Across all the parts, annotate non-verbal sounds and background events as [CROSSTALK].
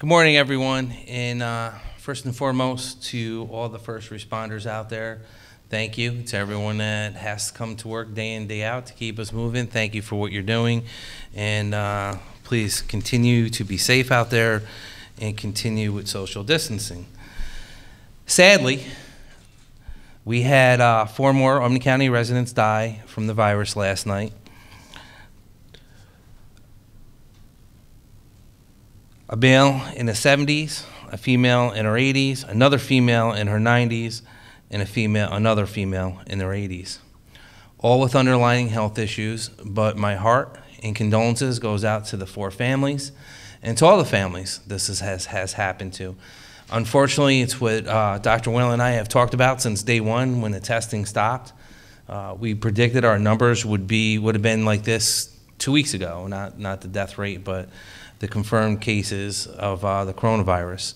Good morning, everyone. And uh, first and foremost, to all the first responders out there, thank you. To everyone that has to come to work day in, day out to keep us moving, thank you for what you're doing. And uh, please continue to be safe out there and continue with social distancing. Sadly, we had uh, four more Albany County residents die from the virus last night. A male in the 70s, a female in her 80s, another female in her 90s, and a female, another female in their 80s. All with underlying health issues, but my heart and condolences goes out to the four families and to all the families this is, has, has happened to. Unfortunately, it's what uh, Dr. Whalen and I have talked about since day one when the testing stopped. Uh, we predicted our numbers would be would have been like this two weeks ago, not not the death rate, but the confirmed cases of uh, the coronavirus.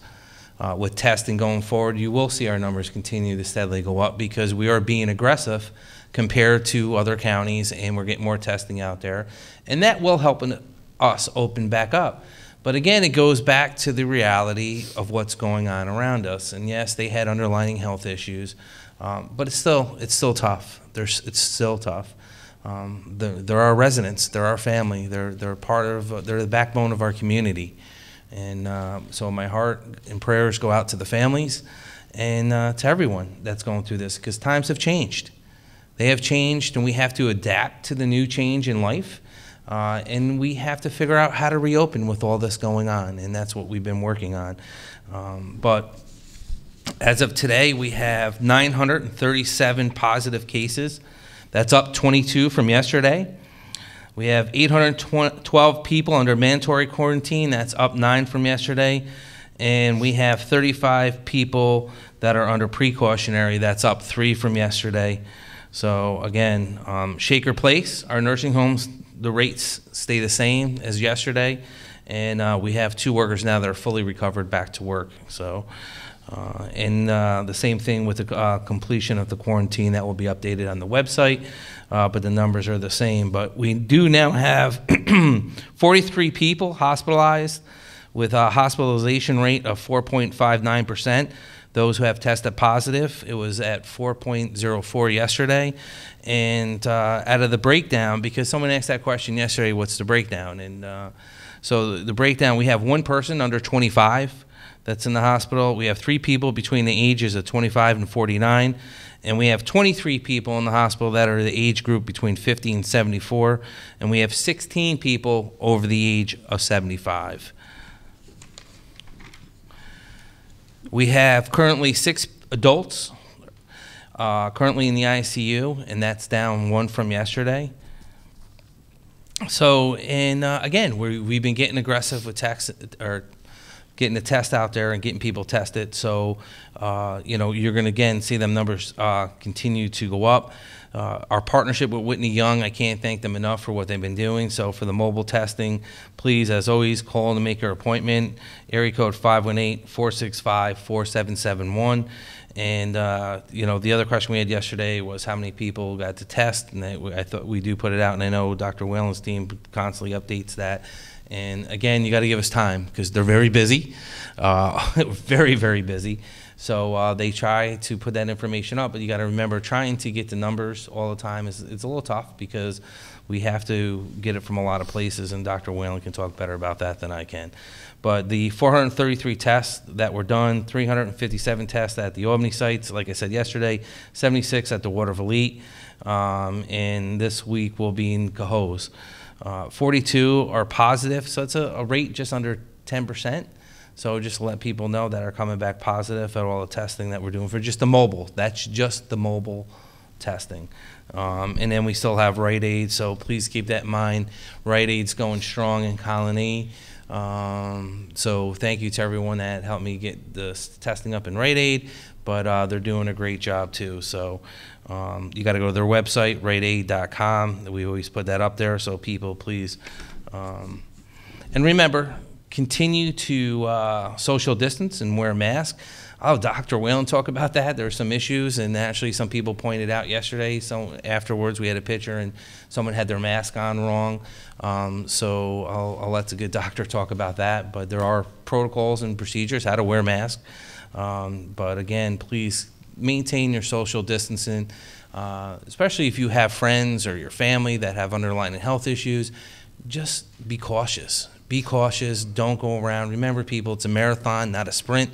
Uh, with testing going forward, you will see our numbers continue to steadily go up because we are being aggressive compared to other counties and we're getting more testing out there. And that will help us open back up. But again, it goes back to the reality of what's going on around us. And yes, they had underlying health issues, um, but it's still, it's still tough. There's, it's still tough. Um, they're, they're, our residents, they're our family, they're, they're part of, they're the backbone of our community. And uh, so my heart and prayers go out to the families and uh, to everyone that's going through this because times have changed. They have changed and we have to adapt to the new change in life. Uh, and we have to figure out how to reopen with all this going on, and that's what we've been working on. Um, but as of today, we have 937 positive cases. That's up 22 from yesterday. We have 812 people under mandatory quarantine. That's up nine from yesterday. And we have 35 people that are under precautionary. That's up three from yesterday. So again, um, Shaker Place, our nursing homes, the rates stay the same as yesterday. And uh, we have two workers now that are fully recovered back to work. So. Uh, and uh, the same thing with the uh, completion of the quarantine that will be updated on the website, uh, but the numbers are the same. But we do now have [CLEARS THROAT] 43 people hospitalized with a hospitalization rate of 4.59%. Those who have tested positive, it was at 4.04 yesterday. And uh, out of the breakdown, because someone asked that question yesterday, what's the breakdown? And uh, so the breakdown, we have one person under 25 that's in the hospital. We have three people between the ages of 25 and 49, and we have 23 people in the hospital that are the age group between 50 and 74, and we have 16 people over the age of 75. We have currently six adults uh, currently in the ICU, and that's down one from yesterday. So, and uh, again, we have been getting aggressive with tax or getting the test out there and getting people tested. So, uh, you know, you're going to again see them numbers uh, continue to go up. Uh, our partnership with Whitney Young, I can't thank them enough for what they've been doing. So for the mobile testing, please, as always, call to make your appointment. Area code 518-465-4771. And uh, you know, the other question we had yesterday was how many people got to test, and they, I thought we do put it out, and I know Dr. Whalen's team constantly updates that. And again, you got to give us time because they're very busy, uh, [LAUGHS] very, very busy. So uh, they try to put that information up, but you got to remember trying to get the numbers all the time is it's a little tough because we have to get it from a lot of places, and Dr. Whalen can talk better about that than I can. But the 433 tests that were done, 357 tests at the Albany sites, like I said yesterday, 76 at the Watervliet, um, and this week will be in Cohoes. Uh, 42 are positive, so it's a, a rate just under 10%. So just let people know that are coming back positive at all the testing that we're doing for just the mobile. That's just the mobile testing. Um, and then we still have Rite Aid, so please keep that in mind. Rite Aid's going strong in Colonie. Um, so thank you to everyone that helped me get the testing up in Rite Aid, but uh, they're doing a great job too. So um, you got to go to their website, riteaid.com. We always put that up there, so people please. Um, and remember, continue to uh, social distance and wear a mask. Oh, Dr. Whalen talk about that. There are some issues, and actually, some people pointed out yesterday. So afterwards, we had a picture, and someone had their mask on wrong. Um, so I'll, I'll, let the good doctor talk about that. But there are protocols and procedures how to wear a mask. Um, but again, please maintain your social distancing, uh, especially if you have friends or your family that have underlying health issues. Just be cautious. Be cautious. Don't go around. Remember, people, it's a marathon, not a sprint.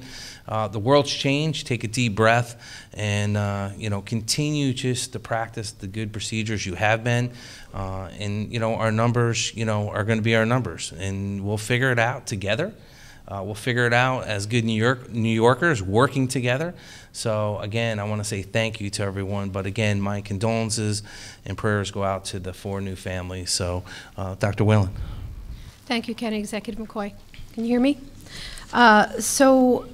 Uh, the world's changed. Take a deep breath, and uh, you know, continue just to practice the good procedures you have been. Uh, and you know, our numbers, you know, are going to be our numbers, and we'll figure it out together. Uh, we'll figure it out as good New York New Yorkers working together. So again, I want to say thank you to everyone. But again, my condolences and prayers go out to the four new families. So, uh, Dr. Whalen. Thank you, County Executive McCoy. Can you hear me? Uh, so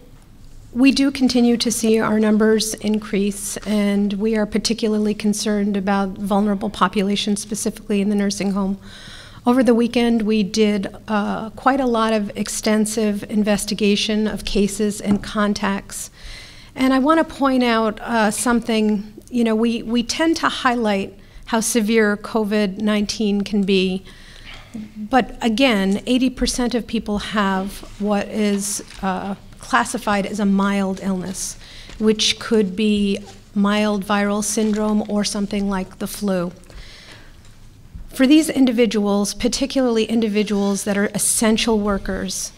we do continue to see our numbers increase, and we are particularly concerned about vulnerable populations, specifically in the nursing home. Over the weekend, we did uh, quite a lot of extensive investigation of cases and contacts. And I want to point out uh, something, you know, we, we tend to highlight how severe COVID 19 can be. But again, 80% of people have what is uh, classified as a mild illness, which could be mild viral syndrome or something like the flu. For these individuals, particularly individuals that are essential workers,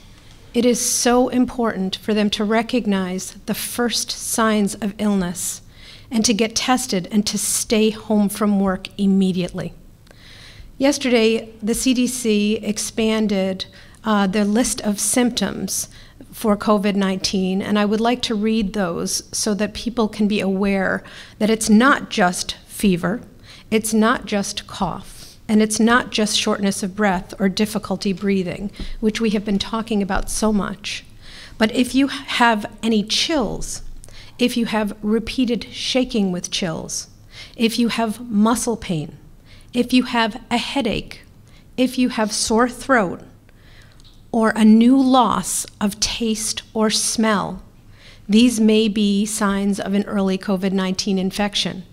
it is so important for them to recognize the first signs of illness and to get tested and to stay home from work immediately. Yesterday, the CDC expanded uh, their list of symptoms for COVID 19, and I would like to read those so that people can be aware that it's not just fever, it's not just cough and it's not just shortness of breath or difficulty breathing, which we have been talking about so much. But if you have any chills, if you have repeated shaking with chills, if you have muscle pain, if you have a headache, if you have sore throat, or a new loss of taste or smell, these may be signs of an early COVID 19 infection.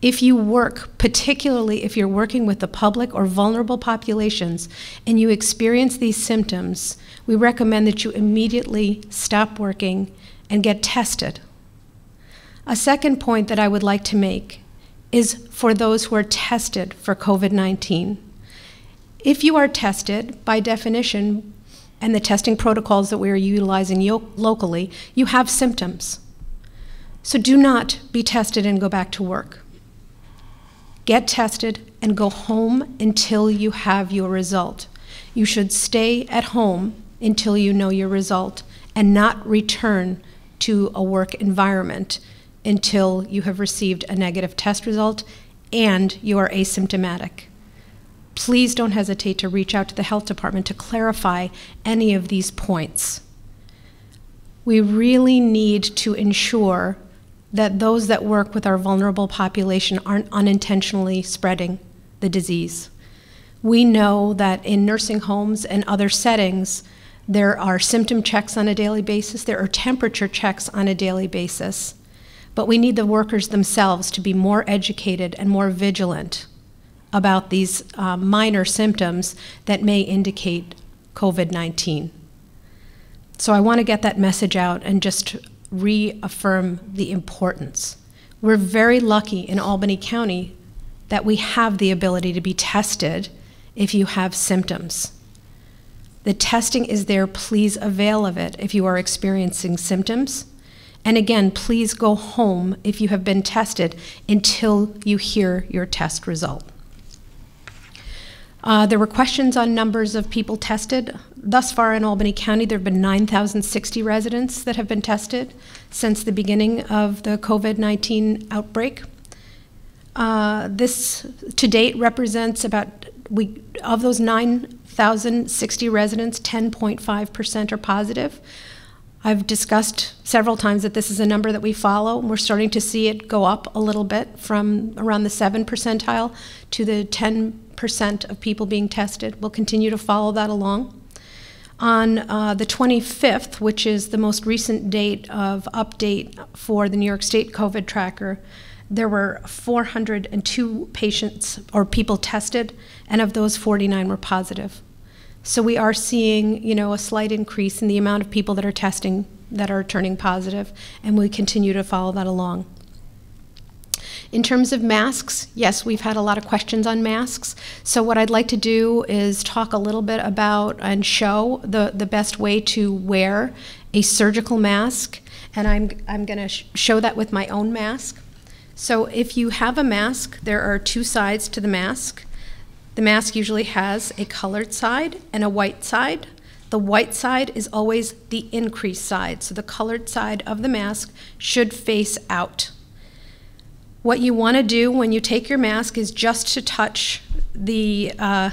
If you work, particularly if you're working with the public or vulnerable populations, and you experience these symptoms, we recommend that you immediately stop working and get tested. A second point that I would like to make is for those who are tested for COVID 19. If you are tested, by definition, and the testing protocols that we are utilizing locally, you have symptoms. So do not be tested and go back to work get tested, and go home until you have your result. You should stay at home until you know your result and not return to a work environment until you have received a negative test result and you are asymptomatic. Please don't hesitate to reach out to the health department to clarify any of these points. We really need to ensure that those that work with our vulnerable population aren't unintentionally spreading the disease. We know that in nursing homes and other settings, there are symptom checks on a daily basis, there are temperature checks on a daily basis, but we need the workers themselves to be more educated and more vigilant about these uh, minor symptoms that may indicate COVID 19. So I want to get that message out and just reaffirm the importance. We're very lucky in Albany County that we have the ability to be tested if you have symptoms. The testing is there. Please avail of it if you are experiencing symptoms. And again, please go home if you have been tested until you hear your test result. Uh, there were questions on numbers of people tested. Thus far in Albany County, there have been 9,060 residents that have been tested since the beginning of the COVID 19 outbreak. Uh, this to date represents about, we, of those 9,060 residents, 10.5% are positive. I've discussed several times that this is a number that we follow. We're starting to see it go up a little bit from around the 7 percentile to the 10% of people being tested. We'll continue to follow that along. On uh, the 25th, which is the most recent date of update for the New York State COVID tracker, there were 402 patients or people tested, and of those, 49 were positive. So we are seeing, you know, a slight increase in the amount of people that are testing that are turning positive, and we continue to follow that along. In terms of masks, yes, we've had a lot of questions on masks. So what I'd like to do is talk a little bit about and show the, the best way to wear a surgical mask. And I'm, I'm going to sh show that with my own mask. So if you have a mask, there are two sides to the mask. The mask usually has a colored side and a white side. The white side is always the increased side, so the colored side of the mask should face out. What you want to do when you take your mask is just to touch the uh,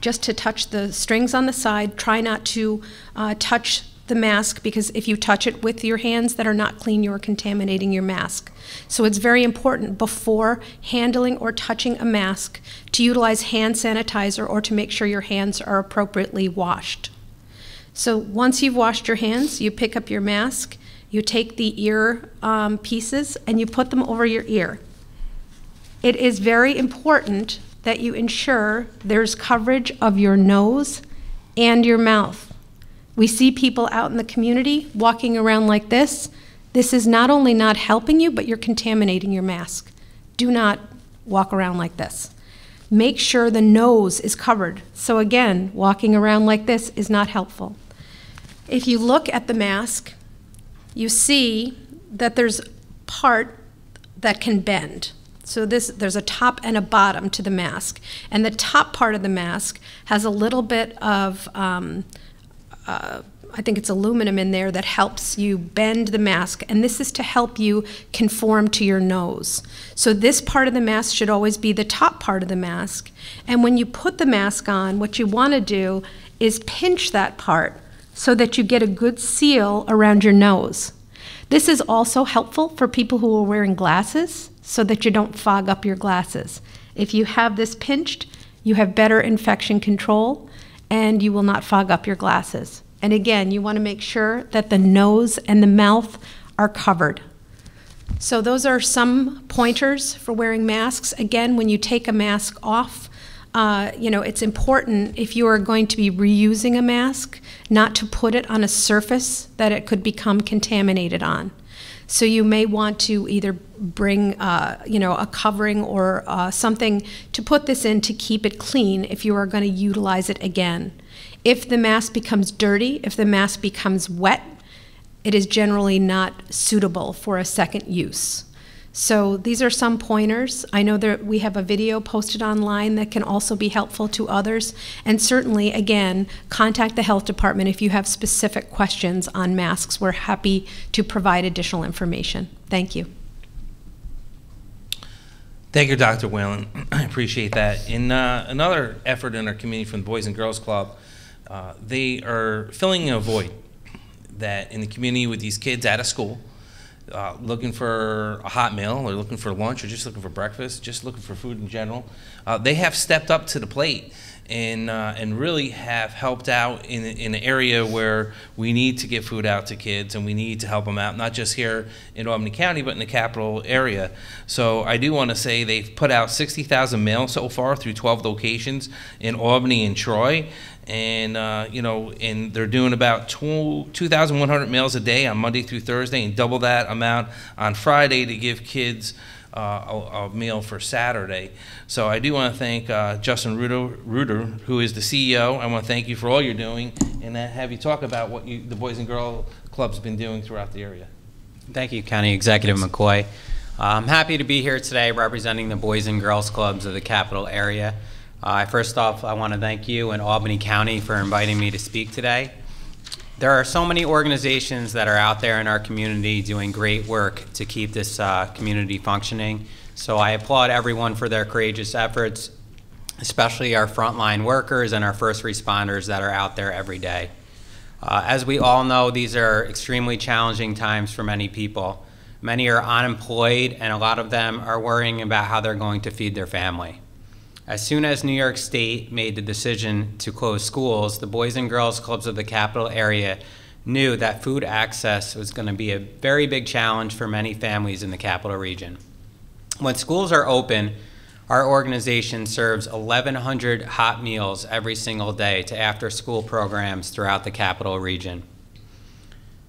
just to touch the strings on the side. Try not to uh, touch the mask because if you touch it with your hands that are not clean, you are contaminating your mask. So it's very important before handling or touching a mask to utilize hand sanitizer or to make sure your hands are appropriately washed. So once you've washed your hands, you pick up your mask, you take the ear um, pieces, and you put them over your ear. It is very important that you ensure there's coverage of your nose and your mouth. We see people out in the community walking around like this. This is not only not helping you, but you're contaminating your mask. Do not walk around like this. Make sure the nose is covered. So again, walking around like this is not helpful. If you look at the mask, you see that there's part that can bend. So this, there's a top and a bottom to the mask. And the top part of the mask has a little bit of, um, uh, I think it's aluminum in there that helps you bend the mask. And this is to help you conform to your nose. So this part of the mask should always be the top part of the mask. And when you put the mask on, what you want to do is pinch that part so that you get a good seal around your nose. This is also helpful for people who are wearing glasses so that you don't fog up your glasses. If you have this pinched, you have better infection control and you will not fog up your glasses. And again, you want to make sure that the nose and the mouth are covered. So those are some pointers for wearing masks. Again, when you take a mask off, uh, you know, it's important if you are going to be reusing a mask not to put it on a surface that it could become contaminated on. So you may want to either bring, uh, you know, a covering or uh, something to put this in to keep it clean if you are going to utilize it again. If the mask becomes dirty, if the mask becomes wet, it is generally not suitable for a second use. So these are some pointers. I know that we have a video posted online that can also be helpful to others. And certainly, again, contact the health department if you have specific questions on masks. We're happy to provide additional information. Thank you. Thank you, Dr. Whalen. [CLEARS THROAT] I appreciate that. In uh, another effort in our community from the Boys and Girls Club, uh, they are filling a void that in the community with these kids out of school uh, looking for a hot meal or looking for lunch or just looking for breakfast, just looking for food in general, uh, they have stepped up to the plate and uh, and really have helped out in in an area where we need to get food out to kids and we need to help them out, not just here in Albany County, but in the capital area. So I do want to say they've put out 60,000 mail so far through 12 locations in Albany and Troy and uh, you know, and they're doing about 2,100 meals a day on Monday through Thursday, and double that amount on Friday to give kids a, a, meal for Saturday. So I do want to thank uh, Justin Reuter, Reuter, who is the CEO. I want to thank you for all you're doing, and have you talk about what you, the Boys and Girl Club's been doing throughout the area. Thank you, County Executive McCoy. Uh, I'm happy to be here today representing the Boys and Girls Clubs of the capital area. Uh, first off, I want to thank you and Albany County for inviting me to speak today. There are so many organizations that are out there in our community doing great work to keep this uh, community functioning. So I applaud everyone for their courageous efforts, especially our frontline workers and our first responders that are out there every day. Uh, as we all know, these are extremely challenging times for many people. Many are unemployed, and a lot of them are worrying about how they're going to feed their family. As soon as New York State made the decision to close schools, the Boys and Girls Clubs of the capital area knew that food access was going to be a very big challenge for many families in the capital region. When schools are open, our organization serves 1,100 hot meals every single day to after school programs throughout the capital region.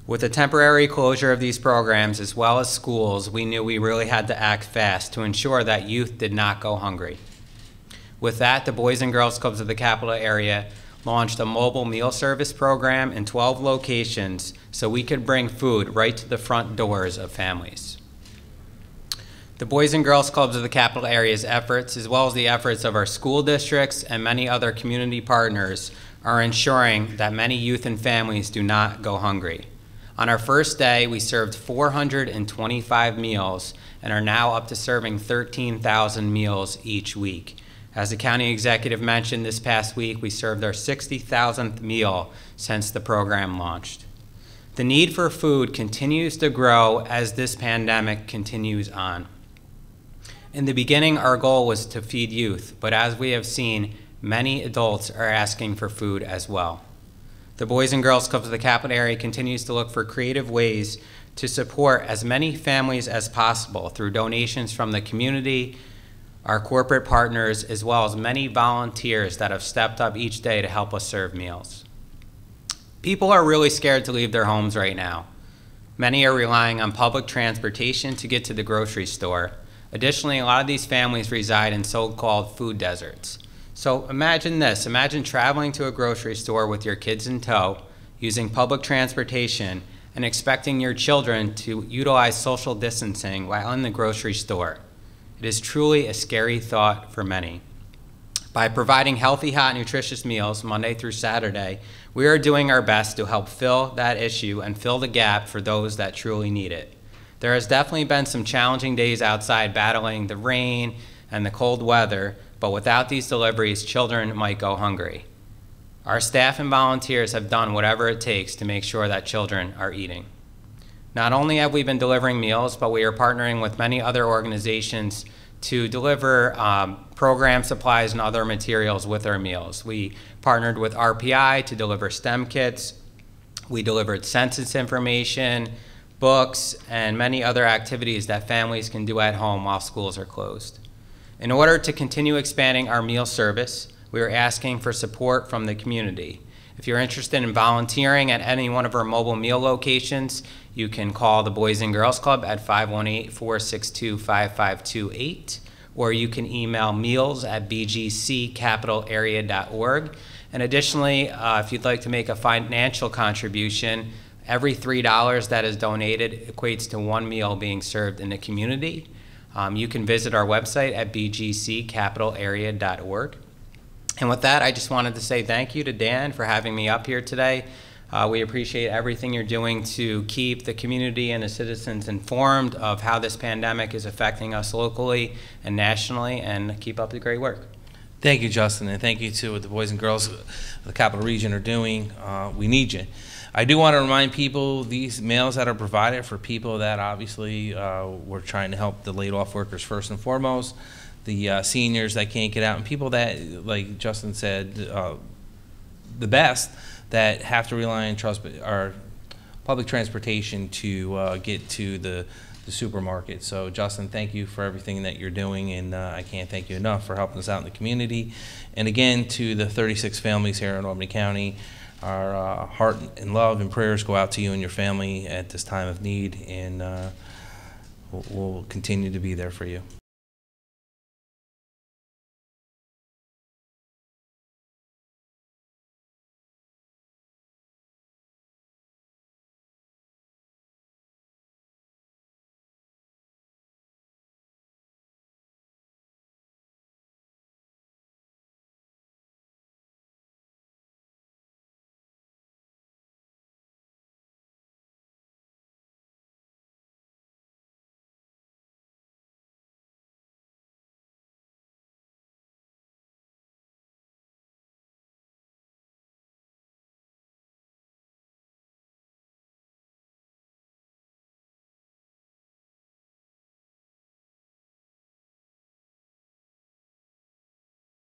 With the temporary closure of these programs as well as schools, we knew we really had to act fast to ensure that youth did not go hungry. With that, the Boys and Girls Clubs of the capital area launched a mobile meal service program in 12 locations so we could bring food right to the front doors of families. The Boys and Girls Clubs of the capital area's efforts, as well as the efforts of our school districts and many other community partners, are ensuring that many youth and families do not go hungry. On our first day, we served 425 meals and are now up to serving 13,000 meals each week. As the county executive mentioned this past week, we served our 60,000th meal since the program launched. The need for food continues to grow as this pandemic continues on. In the beginning, our goal was to feed youth, but as we have seen, many adults are asking for food as well. The Boys and Girls Club of the capital area continues to look for creative ways to support as many families as possible through donations from the community, our corporate partners, as well as many volunteers that have stepped up each day to help us serve meals. People are really scared to leave their homes right now. Many are relying on public transportation to get to the grocery store. Additionally, a lot of these families reside in so-called food deserts. So imagine this, imagine traveling to a grocery store with your kids in tow, using public transportation, and expecting your children to utilize social distancing while in the grocery store. It is truly a scary thought for many. By providing healthy, hot, nutritious meals Monday through Saturday, we are doing our best to help fill that issue and fill the gap for those that truly need it. There has definitely been some challenging days outside battling the rain and the cold weather, but without these deliveries, children might go hungry. Our staff and volunteers have done whatever it takes to make sure that children are eating. Not only have we been delivering meals, but we are partnering with many other organizations to deliver um, program supplies and other materials with our meals. We partnered with RPI to deliver STEM kits. We delivered census information, books, and many other activities that families can do at home while schools are closed. In order to continue expanding our meal service, we are asking for support from the community. If you're interested in volunteering at any one of our mobile meal locations, you can call the Boys and Girls Club at 518-462-5528, or you can email meals at bgccapitalarea.org. And additionally, uh, if you'd like to make a financial contribution, every $3 that is donated equates to one meal being served in the community. Um, you can visit our website at bgccapitalarea.org. And with that, I just wanted to say thank you to Dan for having me up here today. Uh, we appreciate everything you're doing to keep the community and the citizens informed of how this pandemic is affecting us locally and nationally, and keep up the great work. Thank you, Justin, and thank you to what the boys and girls of the capital region are doing. Uh, we need you. I do want to remind people these mails that are provided for people that obviously uh, we're trying to help the laid off workers first and foremost the uh, seniors that can't get out, and people that, like Justin said, uh, the best that have to rely on trust or public transportation to uh, get to the the supermarket. So Justin, thank you for everything that you're doing, and uh, I can't thank you enough for helping us out in the community. And again, to the 36 families here in Albany County, our uh, heart and love and prayers go out to you and your family at this time of need, and uh, we'll, we'll continue to be there for you.